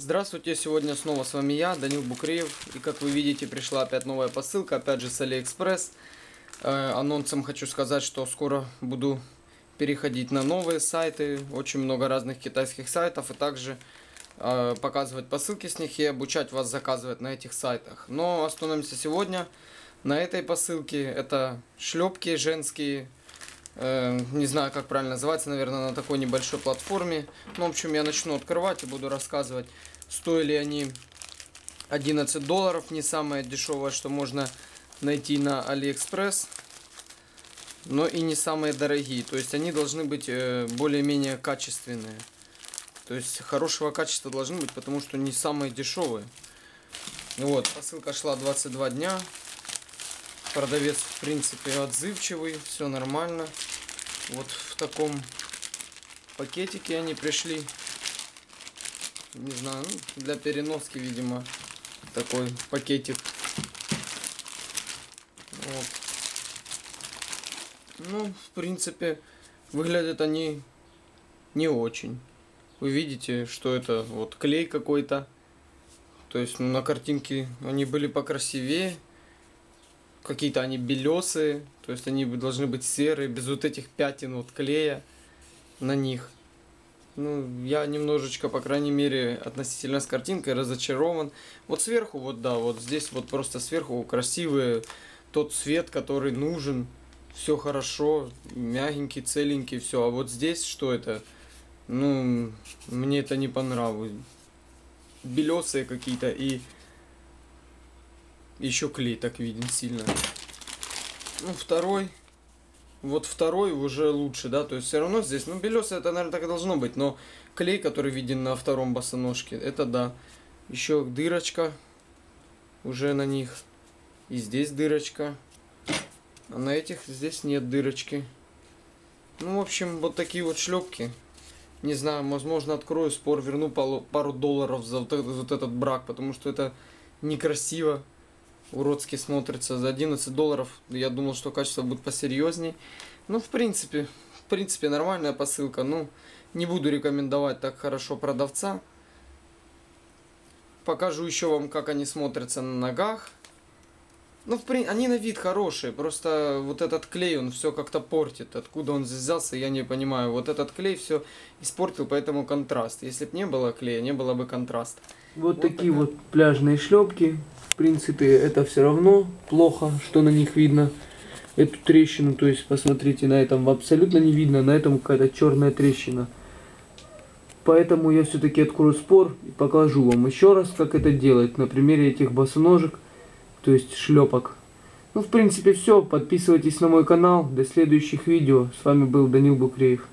Здравствуйте, сегодня снова с вами я, Данил Букреев. И как вы видите, пришла опять новая посылка, опять же с Алиэкспресс. Э, анонсом хочу сказать, что скоро буду переходить на новые сайты, очень много разных китайских сайтов, и также э, показывать посылки с них и обучать вас заказывать на этих сайтах. Но остановимся сегодня на этой посылке. Это шлепки женские, э, не знаю, как правильно называется, наверное, на такой небольшой платформе. Ну, в общем, я начну открывать и буду рассказывать, стоили они 11 долларов, не самое дешевое, что можно найти на Алиэкспресс, но и не самые дорогие. То есть они должны быть э, более-менее качественные. То есть хорошего качества должны быть, потому что не самые дешевые. Вот, посылка шла 22 дня. Продавец, в принципе, отзывчивый, все нормально. Вот в таком пакетике они пришли. Не знаю, ну, для переноски, видимо, такой пакетик. Вот. Ну, в принципе, выглядят они не очень. Вы видите, что это вот клей какой-то. То есть ну, на картинке они были покрасивее. Какие-то они белесые. То есть они должны быть серые, без вот этих пятен вот клея на них. Ну, я немножечко, по крайней мере, относительно с картинкой разочарован. Вот сверху, вот да, вот здесь вот просто сверху красивые, тот цвет, который нужен. Все хорошо, мягенький, целенький, все. А вот здесь что это? Ну, мне это не понравилось. Белесые какие-то и еще клей так виден сильно. Ну, второй. Вот второй уже лучше, да, то есть все равно здесь, ну, белесый это, наверное, так и должно быть, но клей, который виден на втором босоножке, это да. Еще дырочка уже на них. И здесь дырочка. А на этих здесь нет дырочки. Ну, в общем, вот такие вот шлепки. Не знаю, возможно, открою спор, верну пару долларов за вот этот, вот этот брак, потому что это некрасиво уродски смотрится. За 11 долларов я думал, что качество будет посерьезней. Ну, в принципе, в принципе, нормальная посылка. Ну, не буду рекомендовать так хорошо продавца. Покажу еще вам, как они смотрятся на ногах. Ну, в принципе, они на вид хорошие, просто вот этот клей, он все как-то портит. Откуда он здесь взялся, я не понимаю. Вот этот клей все испортил, поэтому контраст. Если бы не было клея, не было бы контраста. Вот, вот такие такая. вот пляжные шлепки принципе, это все равно плохо, что на них видно. Эту трещину, то есть, посмотрите, на этом абсолютно не видно, на этом какая-то черная трещина. Поэтому я все-таки открою спор и покажу вам еще раз, как это делать на примере этих босоножек, то есть шлепок. Ну, в принципе, все. Подписывайтесь на мой канал. До следующих видео. С вами был Данил Букреев.